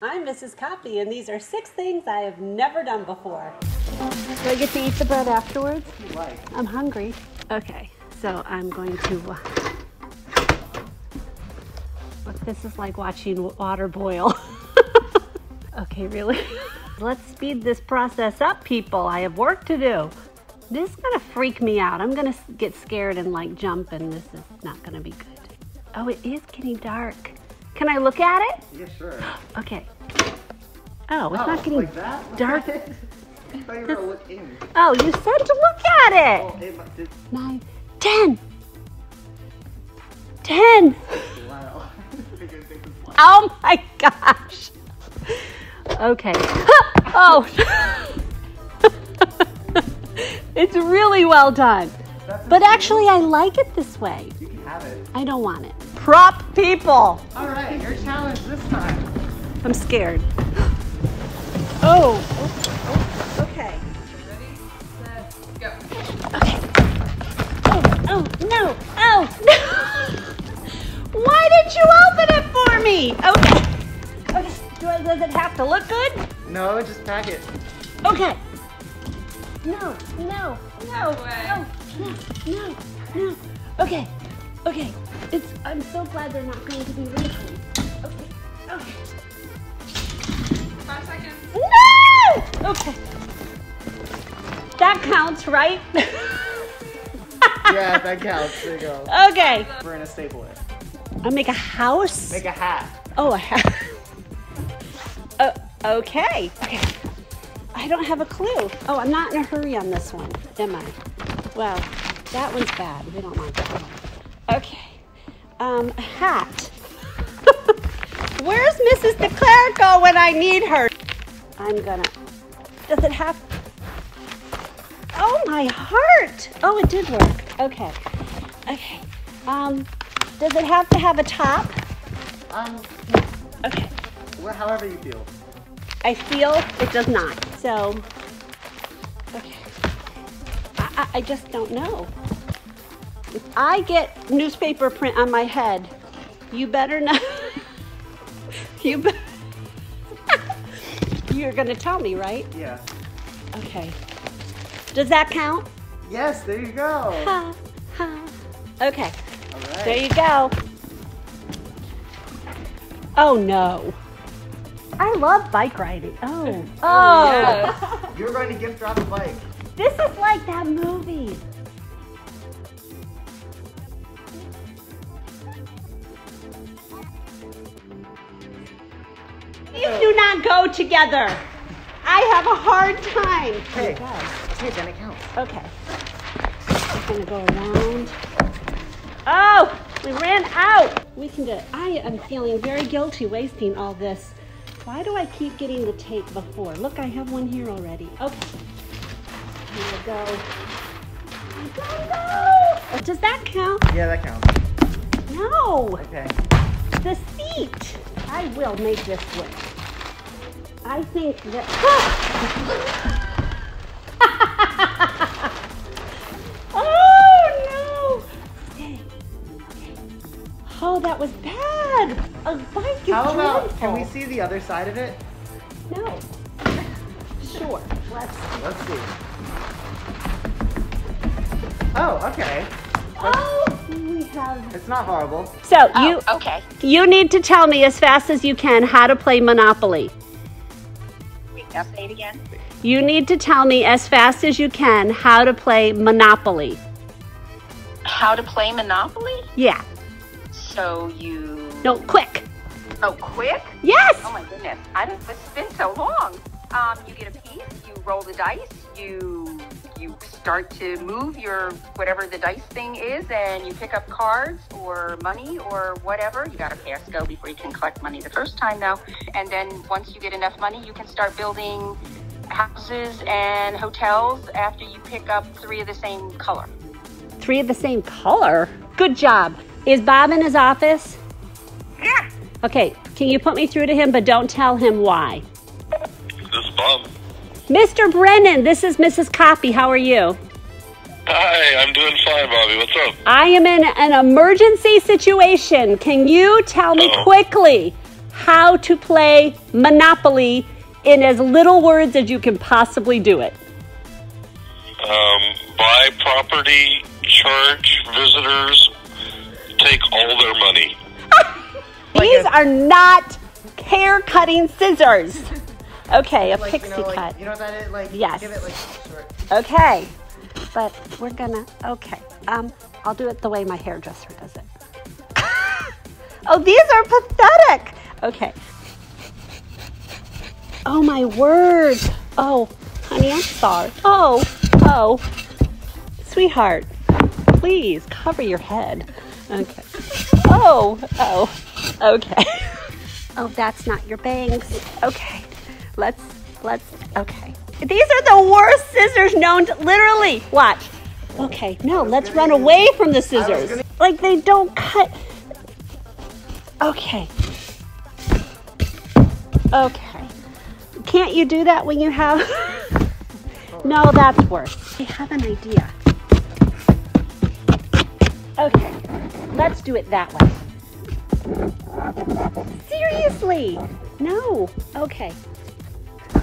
I'm Mrs. Koppe, and these are six things I have never done before. Do I get to eat the bread afterwards? like. I'm hungry. Okay, so I'm going to. Uh, look, this is like watching water boil. okay, really? Let's speed this process up, people. I have work to do. This is gonna freak me out. I'm gonna get scared and like jump, and this is not gonna be good. Oh, it is getting dark. Can I look at it? Yeah, sure. Okay. Oh, it's Oh, not getting like that? dark. You were gonna look in. Oh, you said to look at it. Oh, it, Nine, ten, ten. wow. You're gonna think it's like- Oh my gosh. Okay. Oh. it's really well done. But actually, I like it this way. You can have it. I don't want it. Prop people. All right, your challenge this time. I'm scared. Oh, oh. oh, Okay. Go. Okay. Oh, oh, no. Oh, no. Why didn't you open it for me? Okay. Okay. Do I, does it have to look good? No, just pack it. Okay. No, no, no, no, no, no, no. Okay, okay. It's. I'm so glad they're not going to be wrinkly. Okay, okay. Five seconds. No! Okay. That counts, right? Yeah, that counts. There you go. okay. We're gonna staple it. I'll make a house. Make a hat. Oh, a hat. uh, okay. Okay. I don't have a clue. Oh, I'm not in a hurry on this one, am I? Well, that one's bad. We don't want that one. Okay. Um, a hat. Where's Mrs. DeClerc go when I need her? I'm gonna. Does it have? Oh, my heart. Oh, it did work. Okay. Okay. Um, does it have to have a top? Um, Okay. wh- however you feel. I feel it does not. So, okay. I, I, I just don't know. If I get newspaper print on my head, you better not. you be- You're going to tell me, right? Yeah. Okay. Does that count? Yes, there you go. Ha, ha. Okay. All There you go. Oh no. I love bike riding. Oh. Oh, oh. You're going to gift drop a bike. This is like that movie. You do not go together. I have a hard time. Hey. Hey, then it counts. Okay. I'm gonna go around. Oh, we ran out. We can do it. I am feeling very guilty wasting all this. Why do I keep getting the tape before? Look, I have one here already. Okay. Here we go. Does that count? Yeah, that counts. No. Okay. The seat. I will make this work. I think that. oh no! Okay. Oh, that was bad. A bike is How about, dreadful. can we see the other side of it? No. Sure. Let's. Let's see. Oh, okay. Oh, have. It's not horrible. So you Okay. you need to tell me as fast as you can how to play Monopoly. Wait, now say it again. You need to tell me as fast as you can how to play Monopoly. How to play Monopoly? Yeah. So you. No, quick. Oh, quick? Yes. Oh my goodness. I don't. This has been so long. Um, you get a piece. You roll the dice. You you start to move your whatever the dice thing is, and you pick up cards or money or whatever. You got to pass go before you can collect money the first time, though. And then once you get enough money, you can start building houses and hotels after you pick up three of the same color. Three of the same color. Good job. Is Bob in his office? Yeah. Okay. Can you put me through to him, but don't tell him why? This is Bob. Mr. Brennan, this is Mrs. Koppe. How are you? Hi, I'm doing fine, Bobbie. What's up? I am in an emergency situation. Can you tell me Uh-oh. quickly how to play Monopoly in as little words as you can possibly do it. Um, buy property, charge visitors, take all their money. These are not hair cutting scissors. Okay, a Like, pixie you know, like, cut. You know what that is? Like, Yes. give it like short. Okay, but we're gonna. Okay, um, I'll do it the way my hairdresser does it. oh, these are pathetic. Okay. Oh my word. Oh, honey, I'm sorry. Oh, oh, sweetheart, please cover your head. Okay. Oh, oh, okay. Oh, that's not your bangs. Okay, let's let's. Okay. These are the worst scissors known to literally. Watch. Okay, no, let's run away from the scissors. Like they don't cut. Okay. Okay. Can't you do that when you have? no, that's worse. I have an idea. Okay, let's do it that way. Seriously? No. Okay.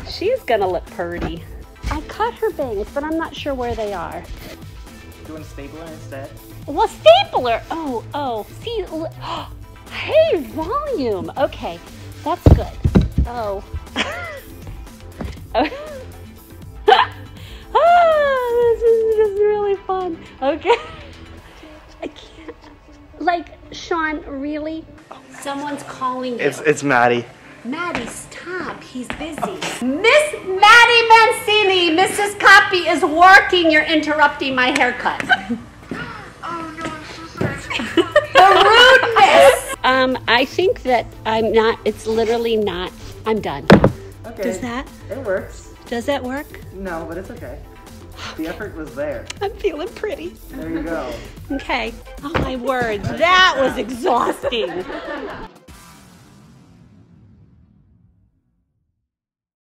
She's gonna look pretty. I cut her bangs, but I'm not sure where they are. Doing stapler instead. Well, stapler. Oh, oh. See, l- hey, volume. Okay, that's good. Oh. ah, this is just really fun. Okay. I can't. Like, Sean, really? Someone's calling you. It's it's Maddie. Maddie, stop. He's busy. Miss Maddie Mancini, Mrs. Koppe is working. You're interrupting my haircut. Oh no, I'm so sorry. the rudeness. Um, I think that I'm not. It's literally not. I'm done. Okay. Does that? It works. Does that work? No, but it's okay. The effort was there. I'm feeling pretty. There you go. Okay. Oh my word, that was exhausting.